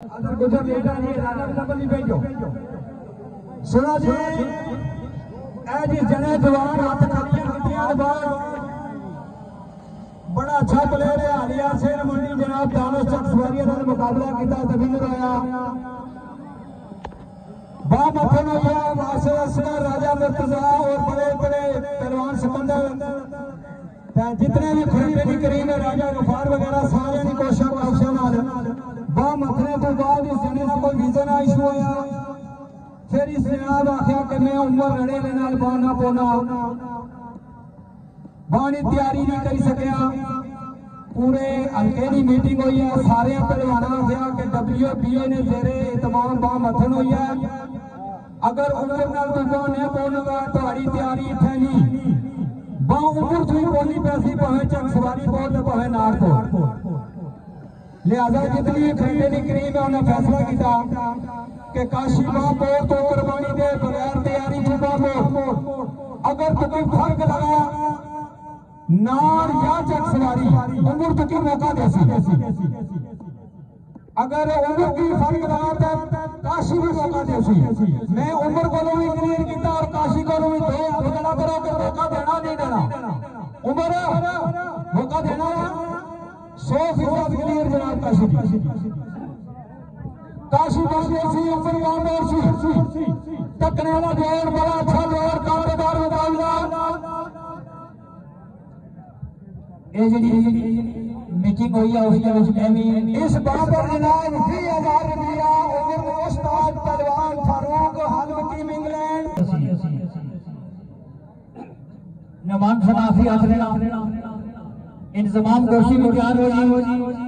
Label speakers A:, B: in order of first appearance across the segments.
A: तो बड़ा अच्छा प्लेयर है, हरिया मंडी जनाब चक मुकाबला किया तभी आया राजा और बड़े बड़े जितने भी खरीद करीब राजा गुफार वगैरह सारे की कोशिश कोई वीजा ना इशू होया फिर इस जनाब आख्या कि मैं उमर रड़े दे नाल बाना पोना बाणी तैयारी नहीं कर सकिया पूरे हल्के की मीटिंग हुई है सारे पहलवाना आख्या कि डब्ल्यू बी ए ने जेरे तमाम बा मथन हुई है अगर उम्र नाल दूजा नहीं पौनगा ਤੁਹਾਡੀ ਤਿਆਰੀ ਇੱਥੇ ਨਹੀਂ ਬਾ ਉਮਰ ਤੋਂ ਹੀ ਬੋਲੀ ਪੈਸੀ ਭਾਵੇਂ ਚੱਕ ਸਵਾਰੀ ਬਹੁਤ ਤੇ ਭਾਵੇਂ लिहाजा जितनी खंडे की करीम है उन्हें फैसला किया कि काशी माँ को तो कुर्बानी दे बगैर तैयारी छुपा को। अगर तो फ़र्क लगाया नार या चक सवारी, उम्र तो क्यों मौका देसी अगर उम्र की फ़र्क लगा तो काशी भी मौका देसी मैं उम्र को भी क्लीयर किया और काशी को भी दो झगड़ा करो कि मौका देना नहीं देना। उम्र काशी काशी ऊपर गाँव में टकने वाला ज़ोर, बड़ा अच्छा ज़ोर, कारोबार मुकाबला ये जी मीटिंग हुई है, उसके उसमें भी। इस बात पर इनाम भी हज़ार रुपया उमर उस्ताद परवान फारूक, हलवती इंग्लैंड।
B: नमान सनाफी आसरे इंतज़ाम कोशिश तैयार हो जी।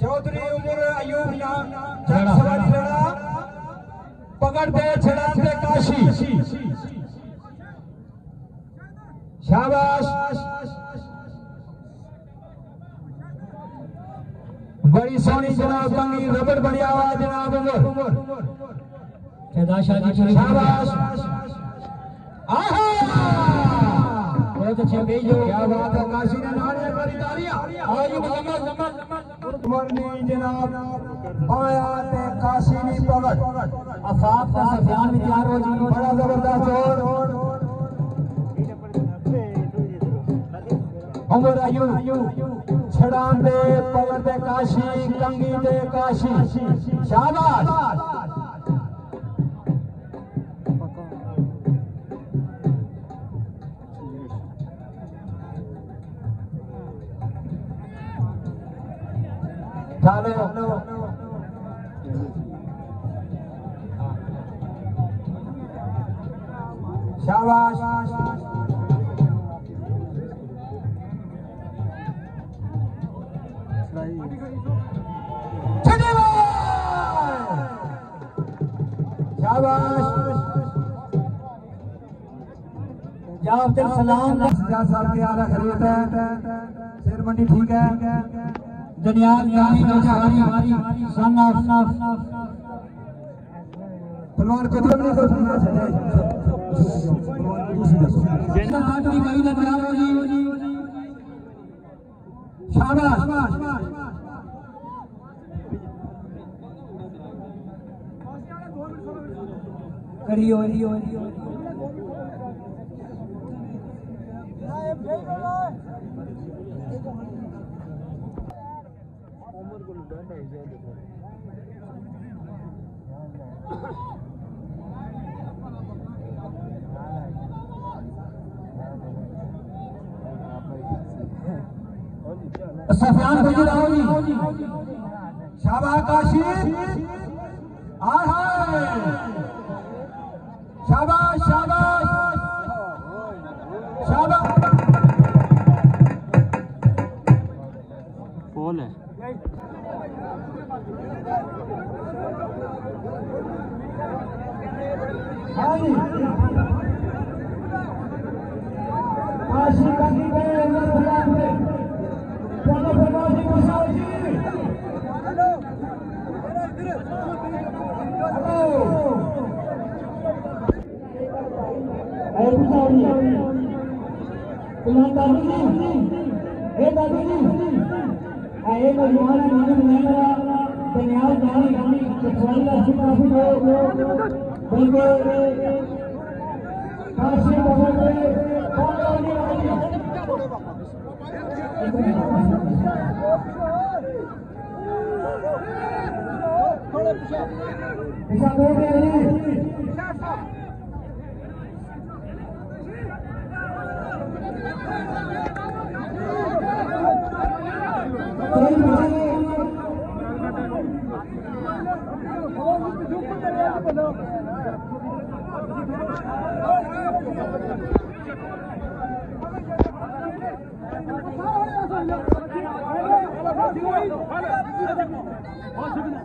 A: चौधरी उमर अयूब नाम
B: छड़ा,
A: सवारी लड़ा पकड़ दे छड़ा दे काशी। शाबाश। बड़ी सोनी जनाब कंगी रबड़ बढ़िया हुआ जनाब उमर। शाबाश। आहा!
B: बहुत अच्छे
A: क्या बात है काशी ने नारे बड़ी तालियाँ।
B: आओ जी मुजम्मल
A: उमर ने जनाब पाया ते काशी ने पकड़
B: अफाक का सफियान भी तैयार हो जी
A: बड़ा जबरदस्त और उमर अयूब छड़ान दे पकड़ दे काशी कंगी दे शाबाश चलो शाबाश
B: सलाम।
A: साहब के आला खरीद है। शेर ठीक है।
B: दनियाल दानी चकसवारी सन ऑफ़
A: पहलवान को तो नहीं सुनना चाहिए
B: आठ की गई तैयार हो जी।
A: शाबाश।
B: करी हो रही हो रही हो
A: सफियान जी शाबाश काशी आय हाय शाबाश शाबाश। शाबाश।
B: फ़ोन है? होगी कुमार बाबू जी हे बाबू जी आए नौजवान गाने बनाने वाला बनियाल गाने गाने कठवाई का
A: सुपाफी हो बल्कि काशी बाबू के कौन गाने वाली पिछा हो गए
C: Söyle.